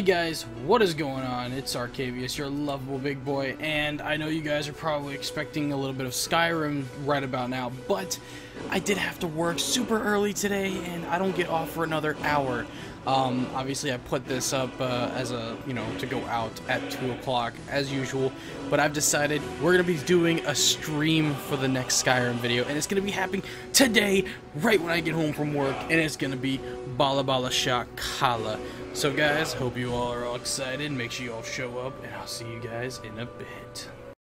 Hey guys, what is going on? It's Arcaviouse, your lovable big boy, and I know you guys are probably expecting a little bit of Skyrim right about now, but I did have to work super early today, and I don't get off for another hour. Um, obviously, I put this up uh, as a, you know, to go out at 2 o'clock, as usual, but I've decided we're going to be doing a stream for the next Skyrim video, and it's going to be happening today, right when I get home from work, and it's going to be Bala Bala Shah Kala. So guys, hope you all are all excited. Make sure you all show up, and I'll see you guys in a bit.